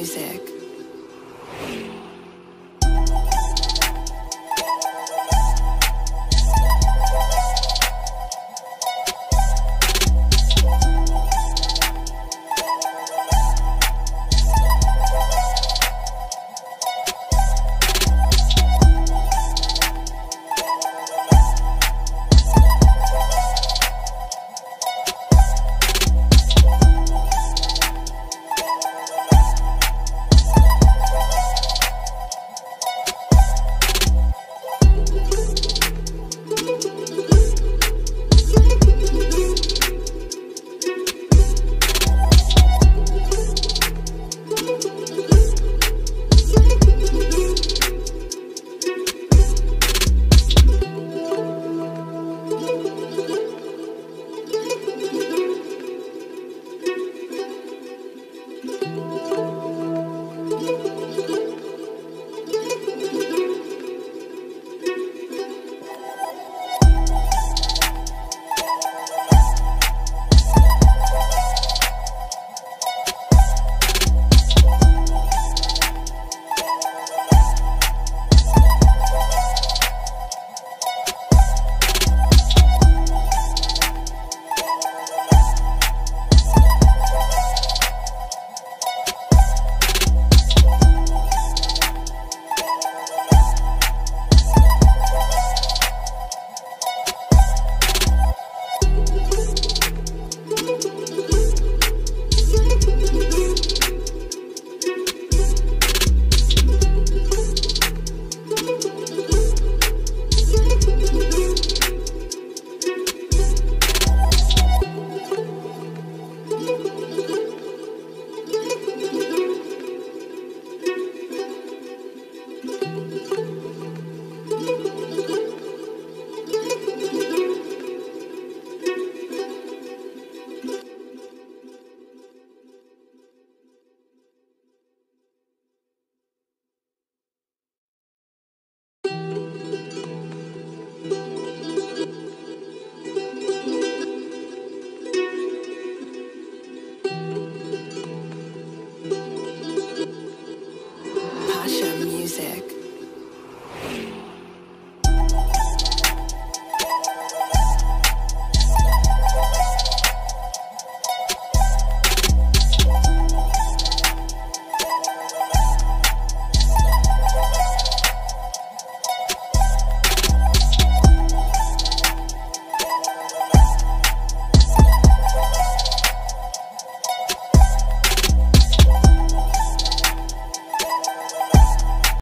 music.